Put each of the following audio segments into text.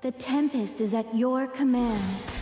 The Tempest is at your command.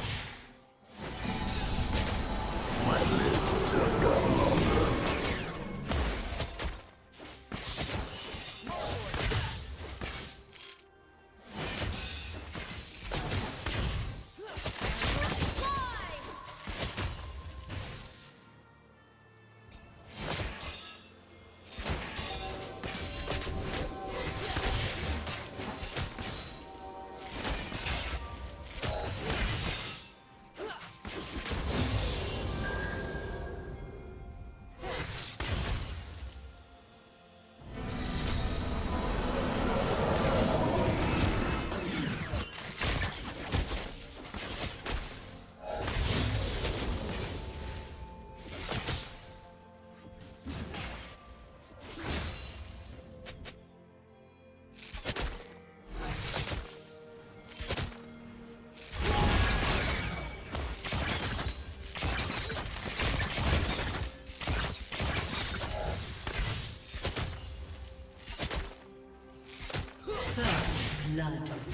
Blood.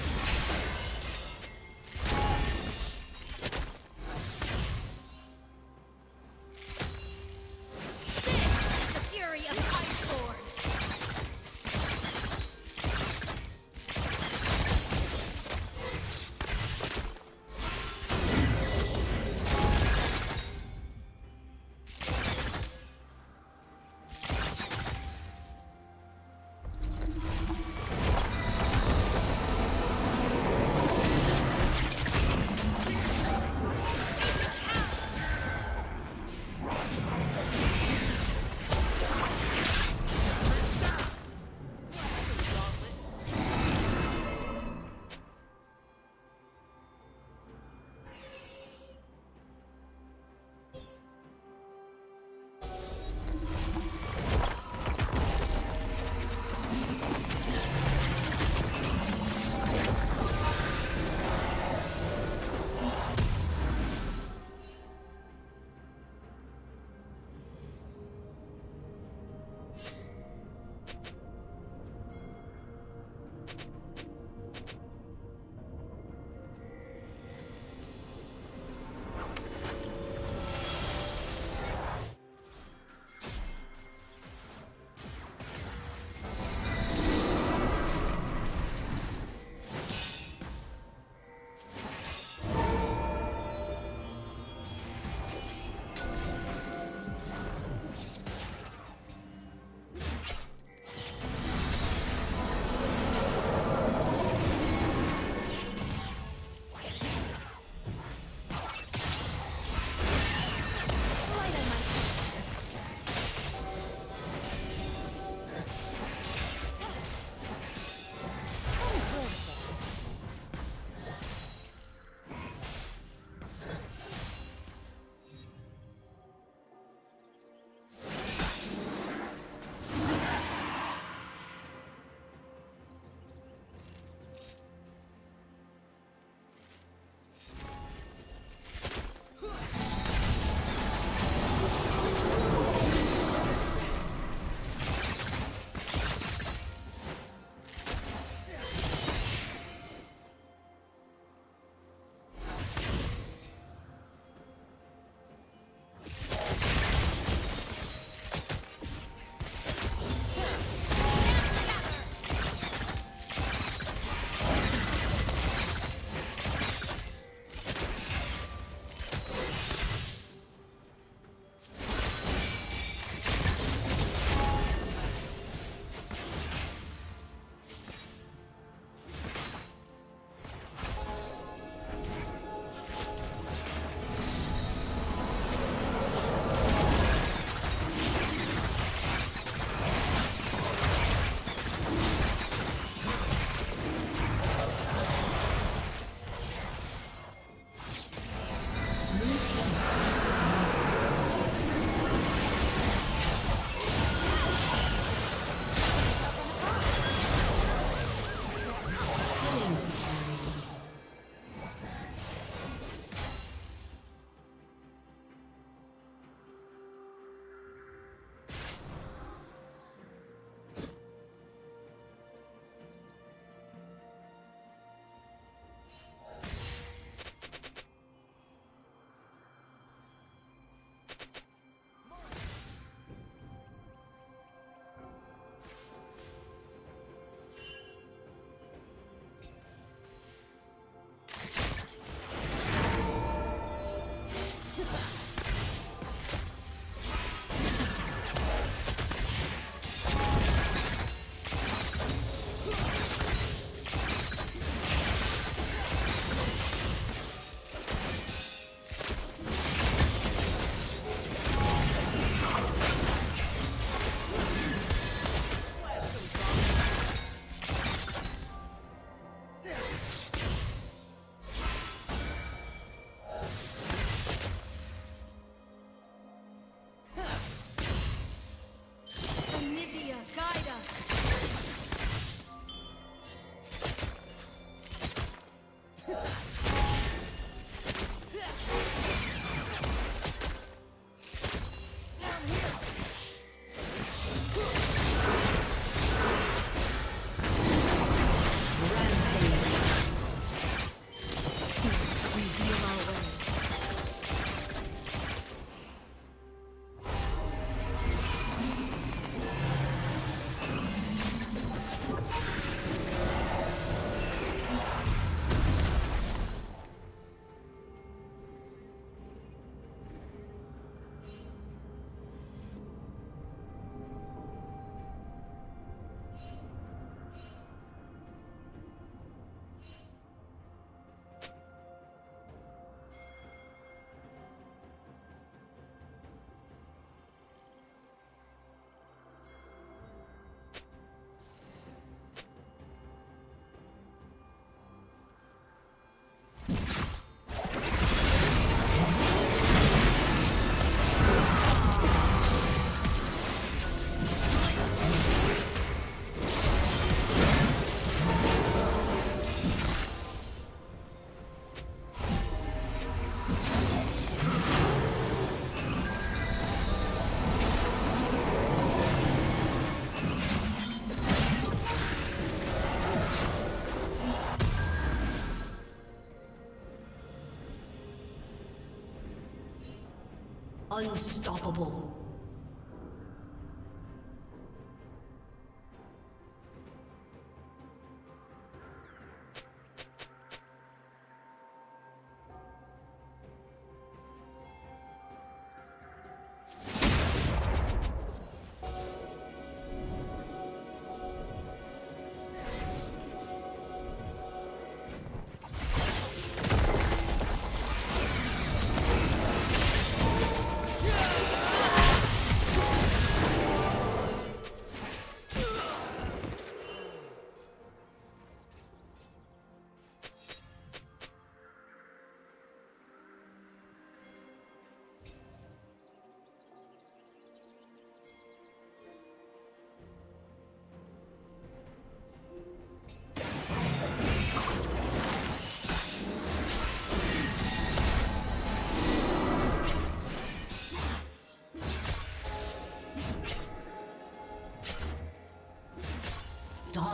Unstoppable.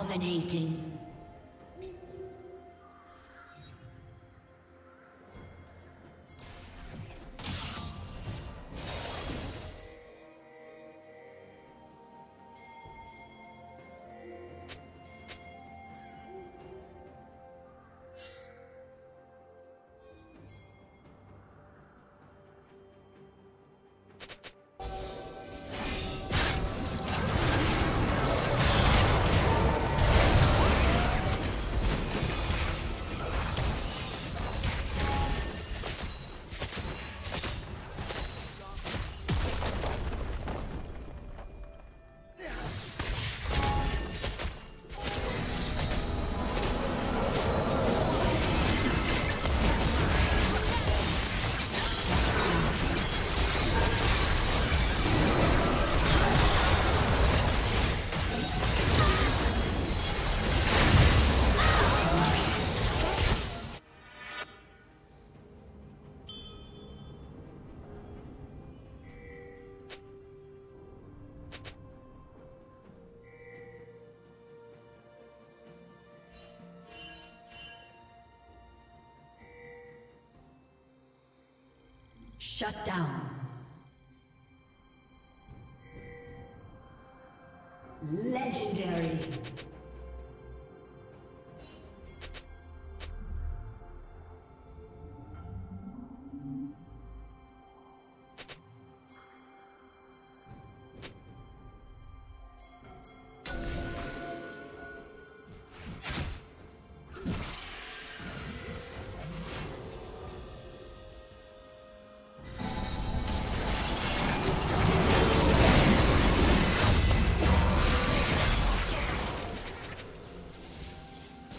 Dominating. Shut down.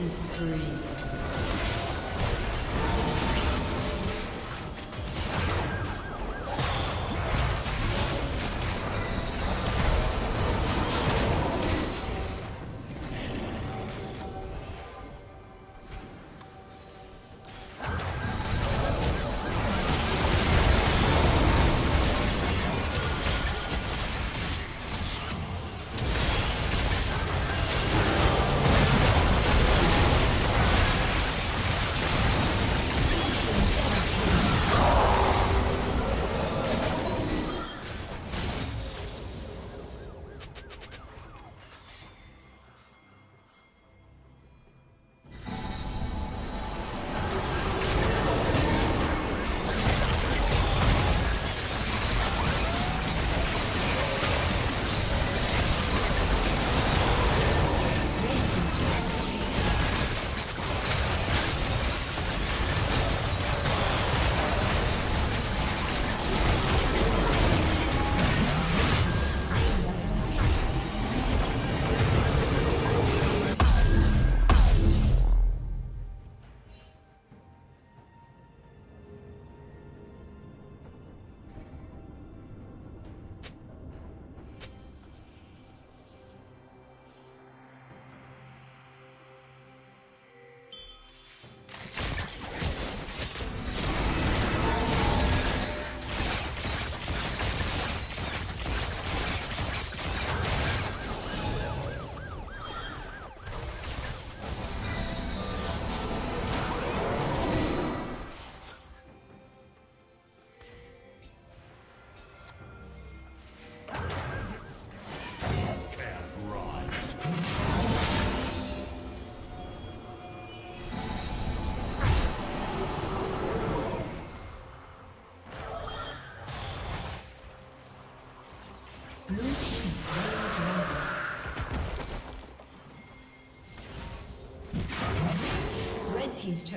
Killing spree.